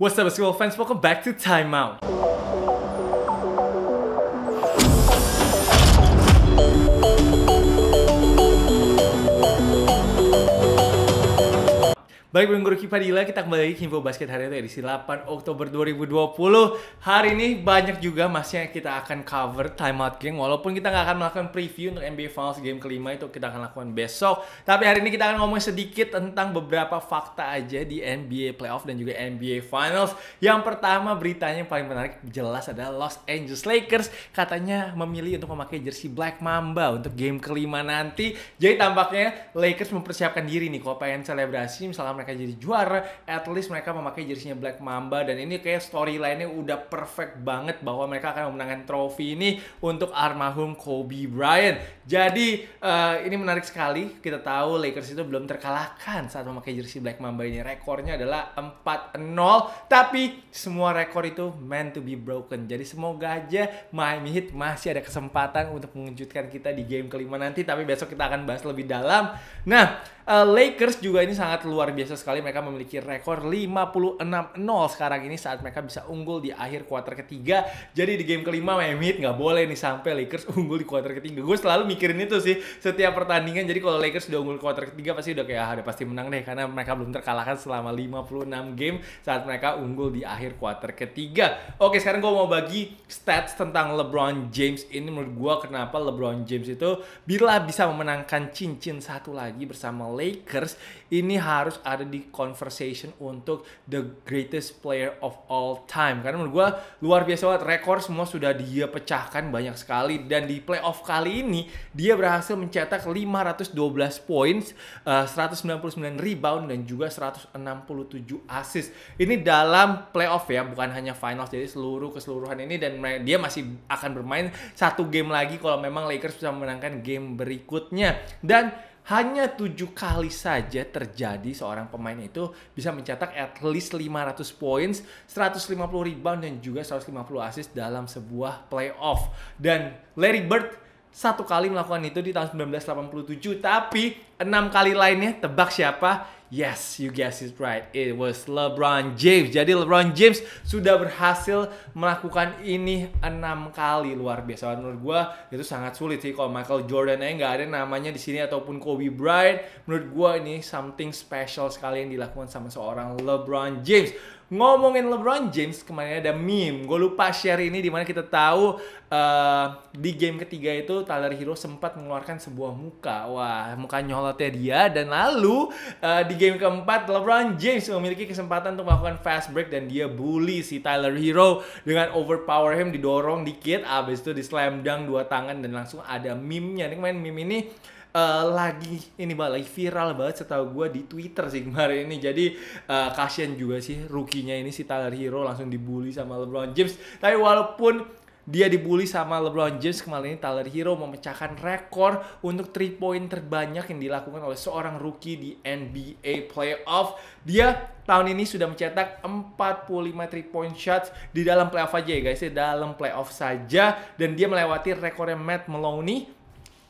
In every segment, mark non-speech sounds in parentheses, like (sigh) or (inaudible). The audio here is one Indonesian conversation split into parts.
What's up basketball fans? Welcome back to Timeout. Baik, Bang Guru Kipadila, kita kembali lagi ke Info Basket hari ini edisi 8 Oktober 2020. Hari ini banyak juga masih yang kita akan cover timeout game. Walaupun kita nggak akan melakukan preview untuk NBA Finals game kelima itu kita akan lakukan besok. Tapi hari ini kita akan ngomong sedikit tentang beberapa fakta aja di NBA Playoff dan juga NBA Finals. Yang pertama beritanya yang paling menarik jelas adalah Los Angeles Lakers katanya memilih untuk memakai jersey Black Mamba untuk game kelima nanti. Jadi tampaknya Lakers mempersiapkan diri nih kalau pengen selebrasi misalnya mereka jadi juara, at least mereka memakai jersinya Black Mamba dan ini kayak storyline-nya udah perfect banget bahwa mereka akan memenangkan trofi ini untuk almarhum Kobe Bryant. Jadi uh, ini menarik sekali. Kita tahu Lakers itu belum terkalahkan saat memakai jersey Black Mamba ini. Rekornya adalah 4-0, tapi semua rekor itu meant to be broken. Jadi semoga aja Miami Heat masih ada kesempatan untuk mengejutkan kita di game kelima nanti, tapi besok kita akan bahas lebih dalam. Nah, uh, Lakers juga ini sangat luar biasa sekali mereka memiliki rekor 56-0 sekarang ini saat mereka bisa unggul di akhir kuarter ketiga. Jadi di game kelima Heat nggak boleh nih sampai Lakers (laughs) unggul di kuarter ketiga. Gue selalu mikirin itu sih setiap pertandingan. Jadi kalau Lakers udah unggul kuarter ketiga pasti udah kayak ah, udah pasti menang deh karena mereka belum terkalahkan selama 56 game saat mereka unggul di akhir kuarter ketiga. Oke, sekarang gue mau bagi stats tentang LeBron James ini menurut gue kenapa LeBron James itu bila bisa memenangkan cincin satu lagi bersama Lakers ini harus ada di conversation untuk the greatest player of all time karena menurut gue luar biasa banget rekor semua sudah dia pecahkan banyak sekali dan di playoff kali ini dia berhasil mencetak 512 points, uh, 199 rebound dan juga 167 assist. Ini dalam playoff ya, bukan hanya finals. Jadi seluruh keseluruhan ini dan dia masih akan bermain satu game lagi kalau memang Lakers bisa memenangkan game berikutnya. Dan hanya tujuh kali saja terjadi seorang pemain itu bisa mencetak at least 500 points, 150 rebound dan juga 150 assist dalam sebuah playoff. Dan Larry Bird satu kali melakukan itu di tahun 1987, tapi enam kali lainnya tebak siapa? Yes, you guess it right. It was LeBron James. Jadi LeBron James sudah berhasil melakukan ini enam kali luar biasa. Menurut gue itu sangat sulit sih kalau Michael Jordan aja nggak ada namanya di sini ataupun Kobe Bryant. Menurut gue ini something special sekali yang dilakukan sama seorang LeBron James ngomongin LeBron James kemarin ada meme. Gue lupa share ini di mana kita tahu uh, di game ketiga itu Tyler Hero sempat mengeluarkan sebuah muka. Wah muka nyolotnya dia. Dan lalu uh, di game keempat LeBron James memiliki kesempatan untuk melakukan fast break dan dia bully si Tyler Hero dengan overpower him didorong dikit. Abis itu di slam dunk dua tangan dan langsung ada meme-nya. Ini kemarin meme ini uh, lagi ini bang lagi viral banget setahu gue di Twitter sih kemarin ini. Jadi uh, kasian juga sih rukinya ini si Tyler Hero langsung dibully sama LeBron James. Tapi walaupun dia dibully sama LeBron James kemarin ini Tyler Hero memecahkan rekor untuk 3 point terbanyak yang dilakukan oleh seorang rookie di NBA playoff. Dia tahun ini sudah mencetak 45 3 point shots di dalam playoff aja ya guys, di dalam playoff saja. Dan dia melewati rekornya Matt Maloney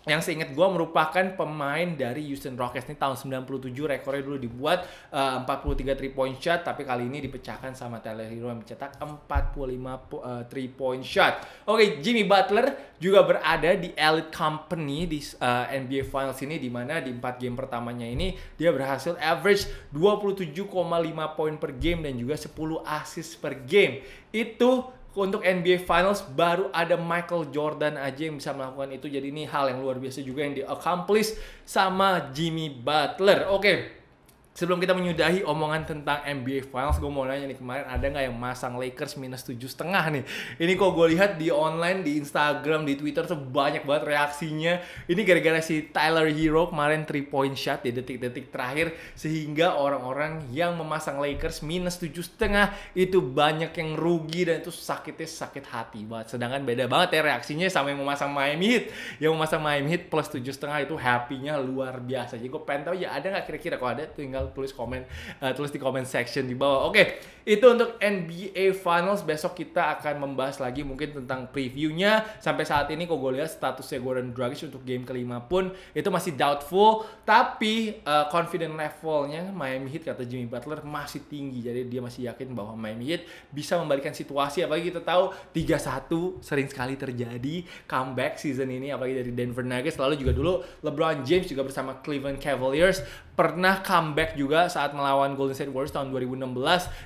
yang seingat gue merupakan pemain dari Houston Rockets ini tahun 97 rekornya dulu dibuat uh, 43 3 point shot tapi kali ini dipecahkan sama Tyler Hero yang mencetak 45 uh, 3 point shot. Oke, okay, Jimmy Butler juga berada di elite company di uh, NBA Finals ini di mana di 4 game pertamanya ini dia berhasil average 27,5 poin per game dan juga 10 assist per game. Itu untuk NBA Finals baru ada Michael Jordan aja yang bisa melakukan itu jadi ini hal yang luar biasa juga yang di accomplish sama Jimmy Butler oke okay. Sebelum kita menyudahi omongan tentang NBA Finals, gue mau nanya nih kemarin ada nggak yang masang Lakers minus tujuh setengah nih? Ini kok gue lihat di online, di Instagram, di Twitter tuh banyak banget reaksinya. Ini gara-gara si Tyler Hero kemarin 3 point shot di detik-detik terakhir sehingga orang-orang yang memasang Lakers minus tujuh setengah itu banyak yang rugi dan itu sakitnya sakit hati banget. Sedangkan beda banget ya reaksinya sama yang memasang Miami Heat. Yang memasang Miami Heat plus tujuh setengah itu happy-nya luar biasa. Jadi gue pengen tahu ya ada nggak kira-kira kalau ada tinggal tinggal tulis komen uh, tulis di comment section di bawah. Oke, okay, itu untuk NBA Finals besok kita akan membahas lagi mungkin tentang previewnya. Sampai saat ini kok gue lihat statusnya Gordon Dragic untuk game kelima pun itu masih doubtful, tapi uh, confident levelnya Miami Heat kata Jimmy Butler masih tinggi. Jadi dia masih yakin bahwa Miami Heat bisa membalikan situasi apalagi kita tahu 3-1 sering sekali terjadi comeback season ini apalagi dari Denver Nuggets lalu juga dulu LeBron James juga bersama Cleveland Cavaliers pernah comeback juga saat melawan Golden State Warriors tahun 2016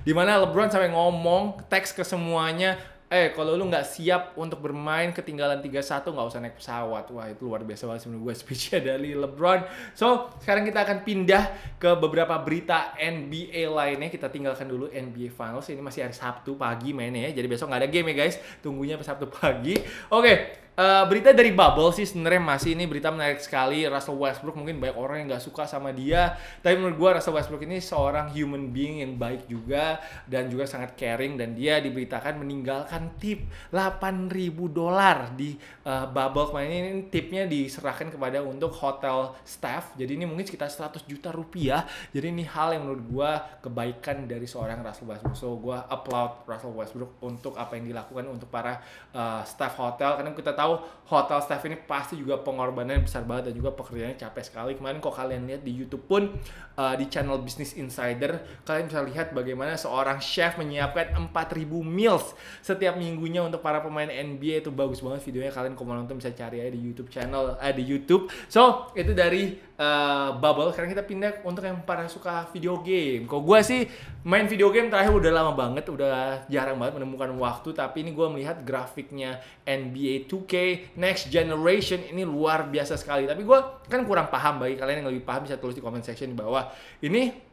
di mana LeBron sampai ngomong teks ke semuanya eh kalau lu nggak siap untuk bermain ketinggalan 3-1 nggak usah naik pesawat. Wah itu luar biasa banget menurut gue (laughs) speechnya dari LeBron. So sekarang kita akan pindah ke beberapa berita NBA lainnya. Kita tinggalkan dulu NBA Finals. Ini masih hari Sabtu pagi mainnya ya. Jadi besok nggak ada game ya guys. Tunggunya Sabtu pagi. Oke. Uh, berita dari Bubble sih sebenarnya masih ini berita menarik sekali. Russell Westbrook mungkin banyak orang yang nggak suka sama dia. Tapi menurut gue Russell Westbrook ini seorang human being yang baik juga dan juga sangat caring. Dan dia diberitakan meninggalkan tip 8000 dolar di uh, Bubble kemarin. Ini tipnya diserahkan kepada untuk hotel staff. Jadi ini mungkin sekitar 100 juta rupiah. Jadi ini hal yang menurut gue kebaikan dari seorang Russell Westbrook. So gue applaud Russell Westbrook untuk apa yang dilakukan untuk para uh, staff hotel. Karena kita tahu tahu hotel staff ini pasti juga pengorbanan besar banget dan juga pekerjaannya capek sekali. Kemarin kok kalian lihat di YouTube pun uh, di channel Business Insider, kalian bisa lihat bagaimana seorang chef menyiapkan 4000 meals setiap minggunya untuk para pemain NBA itu bagus banget videonya kalian kalau nonton bisa cari aja di YouTube channel eh, di YouTube. So, itu dari uh, Bubble. Sekarang kita pindah untuk yang para suka video game. Kok gue sih main video game terakhir udah lama banget, udah jarang banget menemukan waktu. Tapi ini gue melihat grafiknya NBA 2K Next Generation ini luar biasa sekali. Tapi gue kan kurang paham bagi kalian yang lebih paham bisa tulis di comment section di bawah. Ini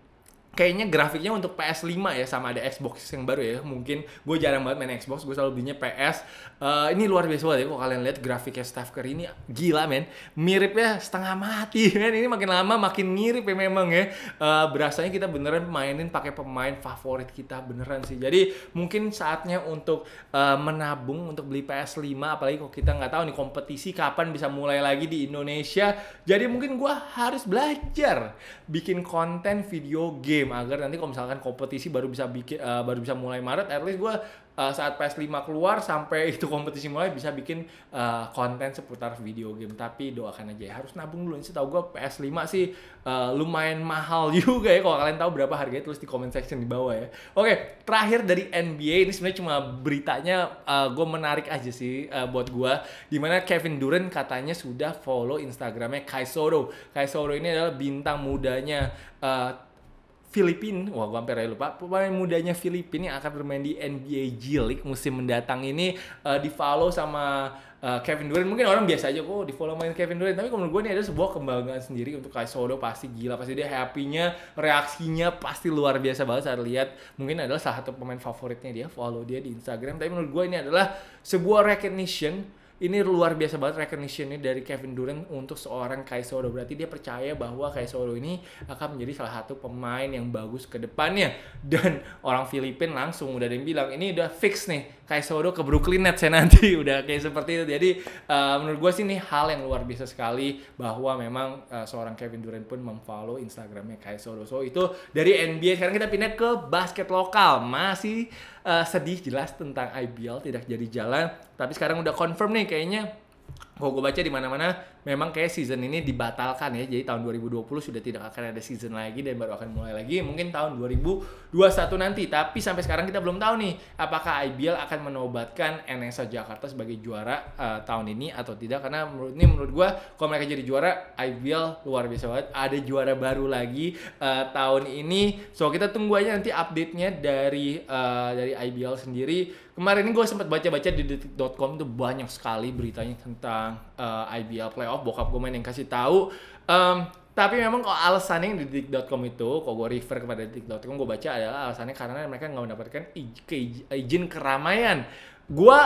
kayaknya grafiknya untuk PS5 ya sama ada Xbox yang baru ya. Mungkin gue jarang banget main Xbox gue selalu belinya PS uh, eh, ini luar biasa banget ya kok kalian lihat grafiknya Steph Curry ini gila men. Miripnya setengah mati (laughs) men. Ini makin lama makin mirip ya memang ya. Uh, berasanya kita beneran mainin pakai pemain favorit kita beneran sih. Jadi mungkin saatnya untuk uh, menabung untuk beli PS5 apalagi kok kita nggak tahu nih kompetisi kapan bisa mulai lagi di Indonesia. Jadi mungkin gue harus belajar bikin konten video game game agar nanti kalau misalkan kompetisi baru bisa bikin uh, baru bisa mulai Maret at least gue uh, saat PS5 keluar sampai (laughs) itu kompetisi mulai bisa bikin uh, konten seputar video game. Tapi doakan aja ya harus nabung dulu. Sih tau gue PS5 sih uh, lumayan mahal (laughs) juga ya. Kalau kalian tahu berapa harganya tulis di comment section di bawah ya. Oke terakhir dari NBA ini sebenarnya cuma beritanya uh, gue menarik aja sih uh, buat gue di mana Kevin Durant katanya sudah follow Instagramnya Kai Soto Kai Soto ini adalah bintang mudanya uh, Filipin, wah gue hampir lupa, pemain mudanya Filipin yang akan bermain di NBA G League musim mendatang ini uh, di follow sama uh, Kevin Durant. Mungkin orang biasa aja kok oh, di follow main Kevin Durant, tapi menurut gue ini ada sebuah kebanggaan sendiri untuk Kai Sodo pasti gila, pasti dia happy-nya, reaksinya pasti luar biasa banget. Saat lihat mungkin adalah salah satu pemain favoritnya dia, follow dia di Instagram. Tapi menurut gue ini adalah sebuah recognition ini luar biasa banget recognition ini dari Kevin Durant untuk seorang Kai Soro. Berarti dia percaya bahwa Kai Soro ini akan menjadi salah satu pemain yang bagus ke depannya. Dan orang Filipina langsung udah ada yang bilang, ini udah fix nih Kai Soro ke Brooklyn Nets ya nanti. (laughs) udah kayak seperti itu. Jadi uh, menurut gue sih ini hal yang luar biasa sekali bahwa memang uh, seorang Kevin Durant pun memfollow Instagramnya Kai Soro. So itu dari NBA. Sekarang kita pindah ke basket lokal. Masih uh, sedih jelas tentang IBL tidak jadi jalan. Tapi sekarang udah confirm nih kayaknya kalau gue baca di mana-mana memang kayak season ini dibatalkan ya. Jadi tahun 2020 sudah tidak akan ada season lagi dan baru akan mulai lagi mungkin tahun 2021 nanti. Tapi sampai sekarang kita belum tahu nih apakah IBL akan menobatkan NSA Jakarta sebagai juara uh, tahun ini atau tidak karena menurut ini menurut gue kalau mereka jadi juara IBL luar biasa banget. Ada juara baru lagi uh, tahun ini. So kita tunggu aja nanti update-nya dari uh, dari IBL sendiri kemarin ini gue sempat baca-baca di detik.com itu banyak sekali beritanya tentang uh, eh, IBL playoff. Bokap gue main yang kasih tahu. Um, tapi memang kok alasannya yang di detik.com itu kok gue refer kepada detik.com gue baca adalah alasannya karena mereka nggak mendapatkan izin keramaian. Gue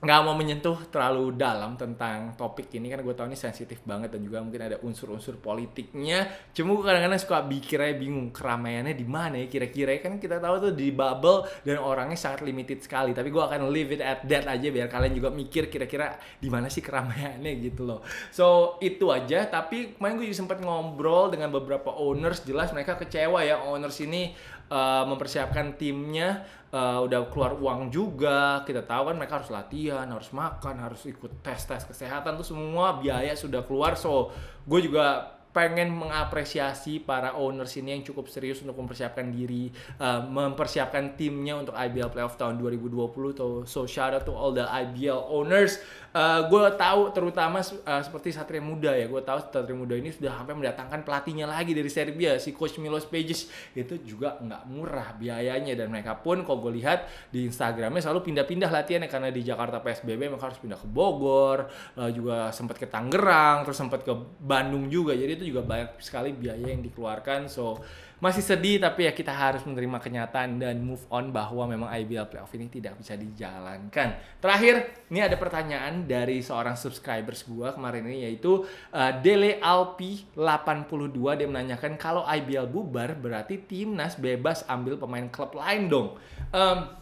nggak mau menyentuh terlalu dalam tentang topik ini kan gue tau ini sensitif banget dan juga mungkin ada unsur-unsur politiknya. Cuma gue kadang-kadang suka pikirnya bingung keramaiannya di mana ya kira-kira. Kan kita tahu tuh di bubble dan orangnya sangat limited sekali tapi gue akan leave it at that aja biar kalian juga mikir kira-kira di mana sih keramaiannya gitu loh. So itu aja. Tapi kemarin gue juga sempat ngobrol dengan beberapa owners jelas mereka kecewa ya owners ini uh, mempersiapkan timnya uh, udah keluar uang juga. Kita tahu kan mereka harus latihan harus makan harus ikut tes tes kesehatan. Tuh semua biaya sudah keluar. So gue juga pengen mengapresiasi para owners ini yang cukup serius untuk mempersiapkan diri, uh, mempersiapkan timnya untuk IBL Playoff tahun 2020. So, so shout out to all the IBL owners. Uh, eh, gue tahu terutama uh, seperti Satria Muda ya gue tahu Satria Muda ini sudah sampai mendatangkan pelatihnya lagi dari Serbia si coach Milos Pages. Itu juga nggak murah biayanya dan mereka pun kalau gue lihat di Instagramnya selalu pindah-pindah latihannya karena di Jakarta PSBB mereka harus pindah ke Bogor uh, juga sempat ke Tangerang terus sempat ke Bandung juga. Jadi itu juga banyak sekali biaya yang dikeluarkan so masih sedih tapi ya kita harus menerima kenyataan dan move on bahwa memang IBL playoff ini tidak bisa dijalankan. Terakhir, ini ada pertanyaan dari seorang subscribers gua kemarin ini yaitu uh, Dele Alpi 82 dia menanyakan kalau IBL bubar berarti timnas bebas ambil pemain klub lain dong. Um,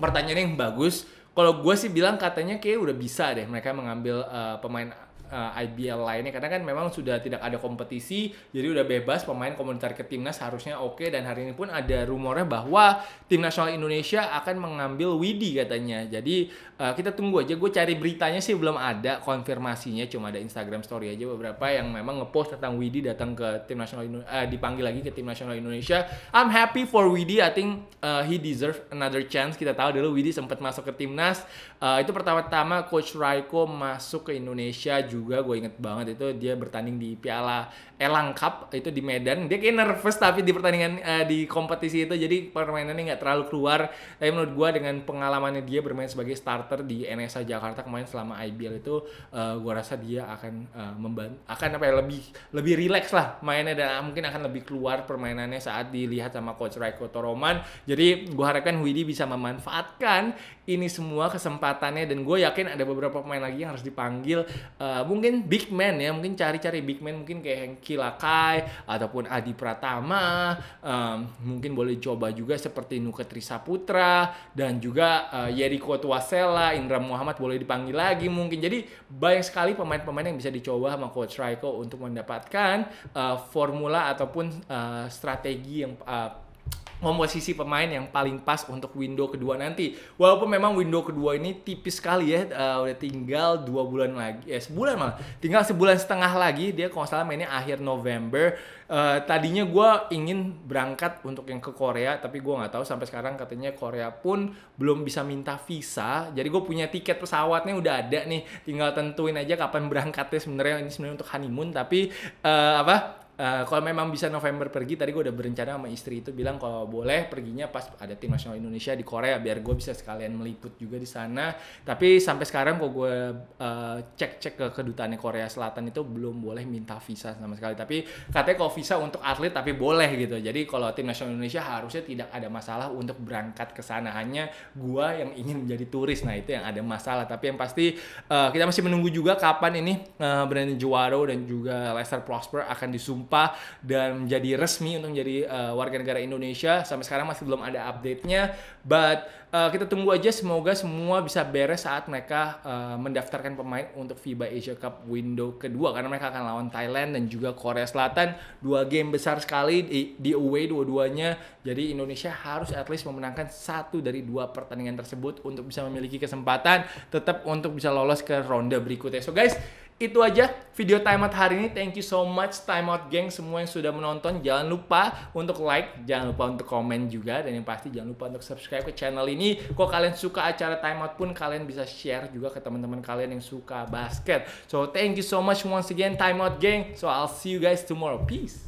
pertanyaan yang bagus. Kalau gue sih bilang katanya kayak udah bisa deh mereka mengambil uh, pemain uh, eh, IBL lainnya. Karena kan memang sudah tidak ada kompetisi jadi udah bebas pemain komunitas ke timnas harusnya oke. Okay. dan hari ini pun ada rumornya bahwa tim nasional Indonesia akan mengambil Widi katanya. Jadi uh, kita tunggu aja. Gue cari beritanya sih belum ada konfirmasinya. Cuma ada Instagram story aja beberapa yang memang ngepost tentang Widi datang ke tim nasional uh, dipanggil lagi ke tim nasional Indonesia. I'm happy for Widi. I think uh, he deserve another chance. Kita tahu dulu Widi sempat masuk ke timnas. Uh, itu pertama-tama coach Raiko masuk ke Indonesia. juga juga gue inget banget itu dia bertanding di Piala Elang Cup itu di Medan. Dia kayak nervous tapi di pertandingan uh, di kompetisi itu. Jadi permainannya nggak terlalu keluar. Tapi menurut gue dengan pengalamannya dia bermain sebagai starter di NSA Jakarta kemarin selama IBL itu uh, eh, gue rasa dia akan uh, eh, membantu akan apa ya lebih lebih rileks lah mainnya dan mungkin akan lebih keluar permainannya saat dilihat sama coach Raiko Toroman. Jadi gue harapkan Widi bisa memanfaatkan ini semua kesempatannya dan gue yakin ada beberapa pemain lagi yang harus dipanggil uh, mungkin big man ya mungkin cari-cari big man mungkin kayak Kilakai ataupun Adi Pratama um, mungkin boleh coba juga seperti Nuketri Saputra dan juga uh, Yeriko Tuasela Indra Muhammad boleh dipanggil lagi mungkin. Jadi banyak sekali pemain-pemain yang bisa dicoba sama Coach Raiko untuk mendapatkan uh, formula ataupun uh, strategi yang uh, komposisi pemain yang paling pas untuk window kedua nanti. Walaupun memang window kedua ini tipis sekali ya, uh, udah tinggal dua bulan lagi, ya sebulan malah, tinggal sebulan setengah lagi dia kalau salah mainnya akhir November. Uh, tadinya gue ingin berangkat untuk yang ke Korea, tapi gue nggak tahu sampai sekarang katanya Korea pun belum bisa minta visa. Jadi gue punya tiket pesawatnya udah ada nih, tinggal tentuin aja kapan berangkatnya sebenarnya ini sebenarnya untuk honeymoon, tapi uh, apa? Uh, kalau memang bisa November pergi, tadi gue udah berencana sama istri itu bilang kalau boleh perginya pas ada tim nasional Indonesia di Korea biar gue bisa sekalian meliput juga di sana. Tapi sampai sekarang kok gue uh, cek-cek ke kedutaan Korea Selatan itu belum boleh minta visa sama sekali. Tapi katanya kalau visa untuk atlet tapi boleh gitu. Jadi kalau tim nasional Indonesia harusnya tidak ada masalah untuk berangkat ke sana. Hanya gue yang ingin menjadi turis. Nah itu yang ada masalah. Tapi yang pasti uh, kita masih menunggu juga kapan ini uh, Brandon Juwaro dan juga Lester Prosper akan disumpah disumpah dan menjadi resmi untuk menjadi uh, warga negara Indonesia. Sampai sekarang masih belum ada update-nya, but uh, kita tunggu aja semoga semua bisa beres saat mereka uh, mendaftarkan pemain untuk FIBA Asia Cup window kedua karena mereka akan lawan Thailand dan juga Korea Selatan. Dua game besar sekali di, di away dua-duanya. Jadi Indonesia harus at least memenangkan satu dari dua pertandingan tersebut untuk bisa memiliki kesempatan tetap untuk bisa lolos ke ronde berikutnya. So guys, itu aja video timeout hari ini. Thank you so much timeout geng semua yang sudah menonton. Jangan lupa untuk like, jangan lupa untuk komen juga dan yang pasti jangan lupa untuk subscribe ke channel ini. Kalau kalian suka acara timeout pun kalian bisa share juga ke teman-teman kalian yang suka basket. So thank you so much once again timeout geng. So I'll see you guys tomorrow. Peace.